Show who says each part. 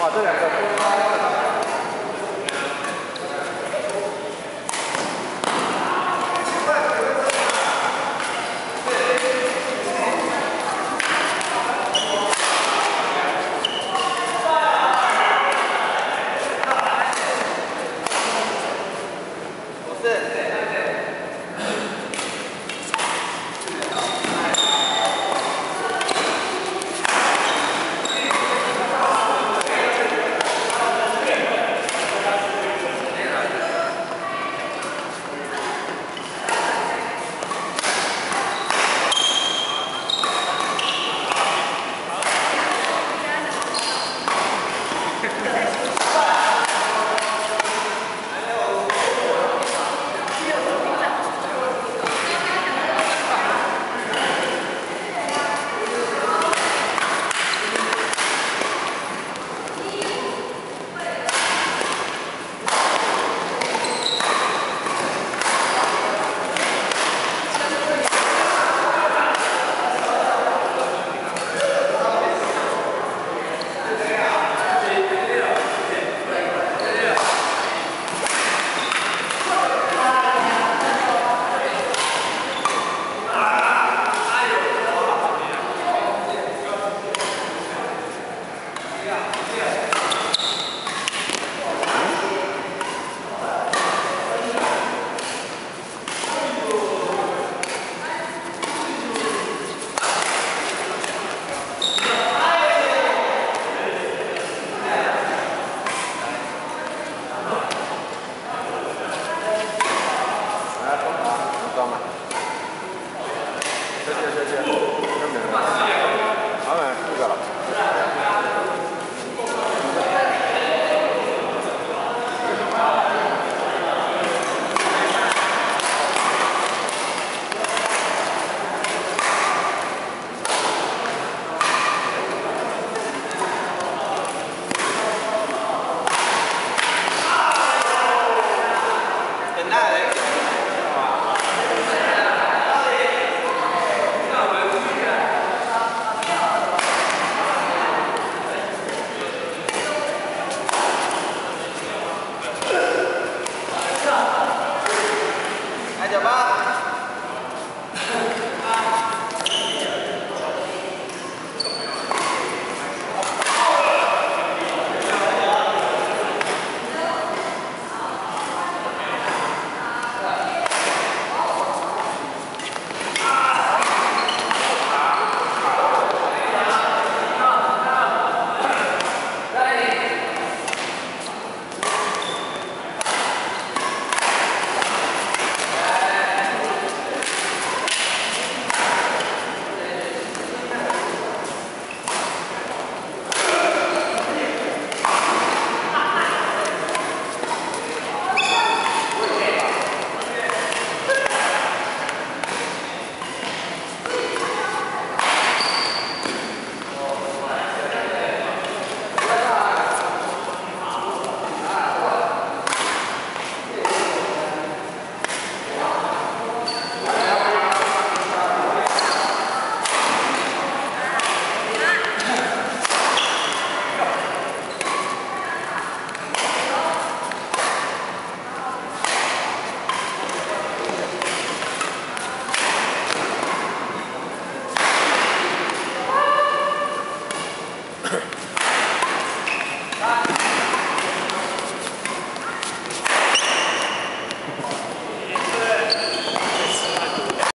Speaker 1: 哇，这两个多高啊！